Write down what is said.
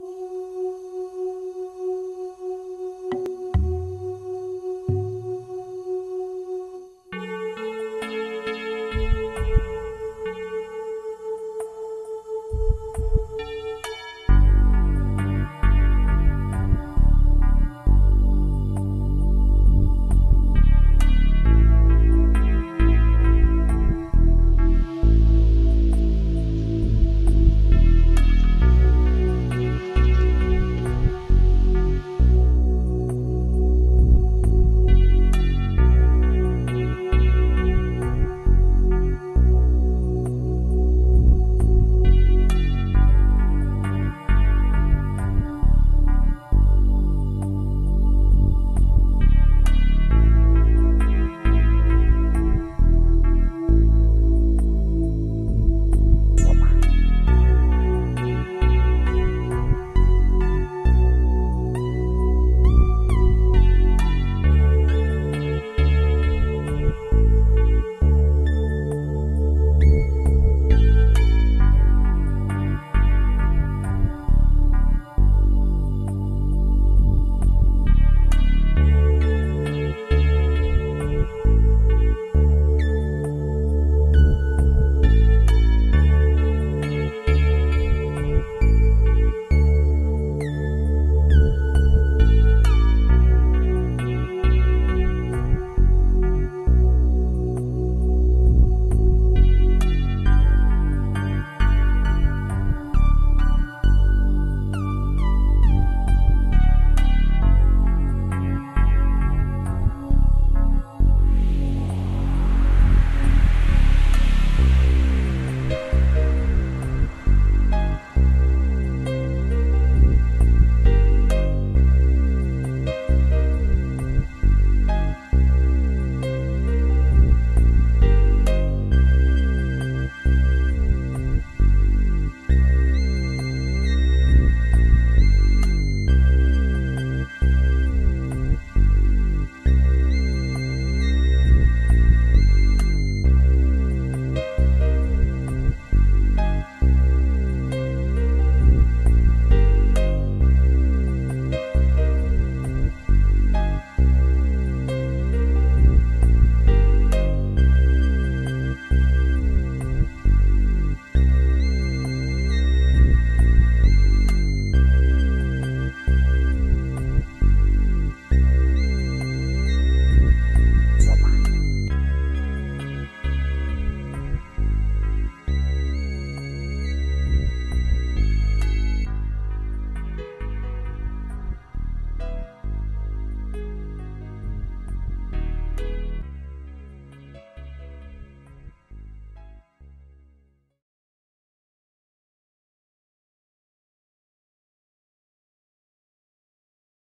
Ooh.